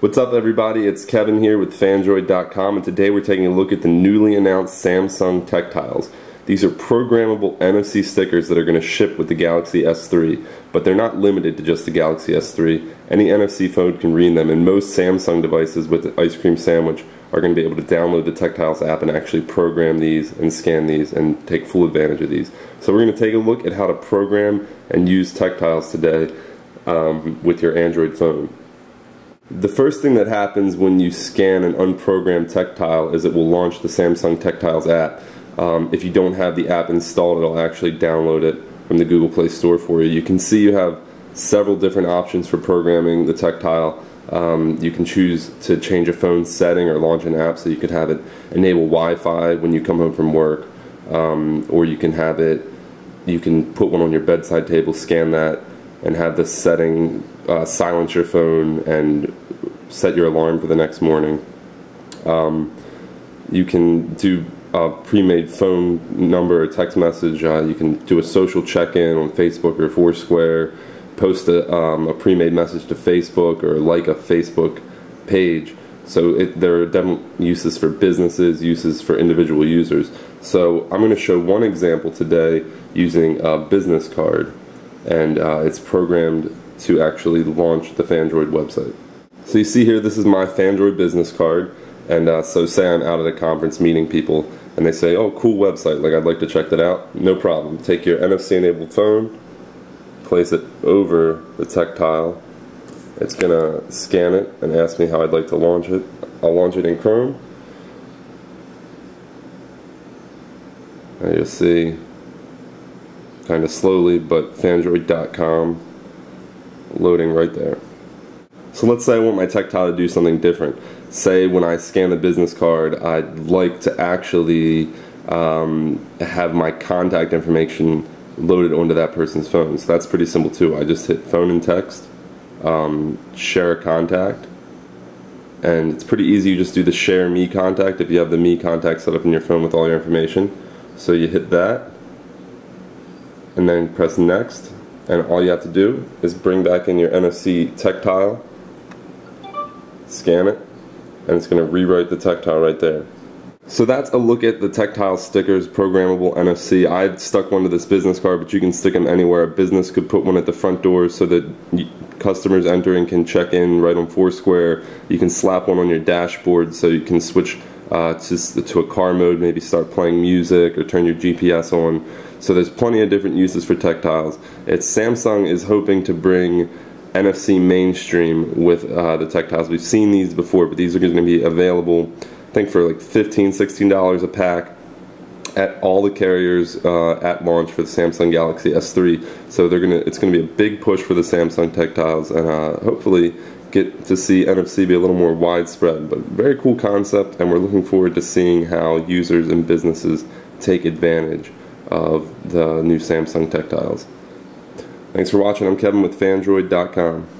What's up everybody, it's Kevin here with Phandroid.com and today we're taking a look at the newly announced Samsung TecTiles. These are programmable NFC stickers that are going to ship with the Galaxy S3, but they're not limited to just the Galaxy S3. Any NFC phone can read them and most Samsung devices with the ice cream sandwich are going to be able to download the TecTiles app and actually program these and scan these and take full advantage of these. So we're going to take a look at how to program and use TecTiles today um, with your Android phone. The first thing that happens when you scan an unprogrammed TecTile is it will launch the Samsung TecTiles app. Um, if you don't have the app installed, it'll actually download it from the Google Play Store for you. You can see you have several different options for programming the TecTile. Um, you can choose to change a phone setting or launch an app so you could have it enable Wi-Fi when you come home from work, um, or you can have it. You can put one on your bedside table, scan that, and have the setting uh, silence your phone and set your alarm for the next morning. Um, you can do a pre-made phone number or text message. Uh, you can do a social check-in on Facebook or Foursquare. Post a, um, a pre-made message to Facebook or like a Facebook page. So it, there are different uses for businesses, uses for individual users. So I'm going to show one example today using a business card, and uh, it's programmed to actually launch the Phandroid website. So you see here, this is my Phandroid business card. And uh, so say I'm out at a conference meeting people and they say, oh, cool website, like I'd like to check that out. No problem. Take your NFC enabled phone, place it over the TecTile. It's going to scan it and ask me how I'd like to launch it. I'll launch it in Chrome. And you'll see kind of slowly, but Phandroid.com loading right there. So let's say I want my TecTile to do something different. Say when I scan the business card, I'd like to actually um, have my contact information loaded onto that person's phone. So that's pretty simple too. I just hit phone and text, um, share a contact, and it's pretty easy. You just do the share me contact if you have the me contact set up in your phone with all your information. So you hit that, and then press next, and all you have to do is bring back in your NFC TecTile, scan it, and it's going to rewrite the TecTile right there. So that's a look at the TecTile stickers, programmable NFC. I stuck one to this business card, but you can stick them anywhere. A business could put one at the front door so that customers entering can check in right on Foursquare. You can slap one on your dashboard so you can switch uh, to, to a car mode, maybe start playing music or turn your GPS on. So there's plenty of different uses for TecTiles. It's Samsung is hoping to bring NFC mainstream with uh, the TecTiles. We've seen these before, but these are going to be available, I think, for like $15, $16 a pack at all the carriers uh, at launch for the Samsung Galaxy S3. So they're gonna, it's going to be a big push for the Samsung TecTiles, and uh, hopefully get to see NFC be a little more widespread. But very cool concept, and we're looking forward to seeing how users and businesses take advantage of the new Samsung TecTiles. Thanks for watching. I'm Kevin with Phandroid.com.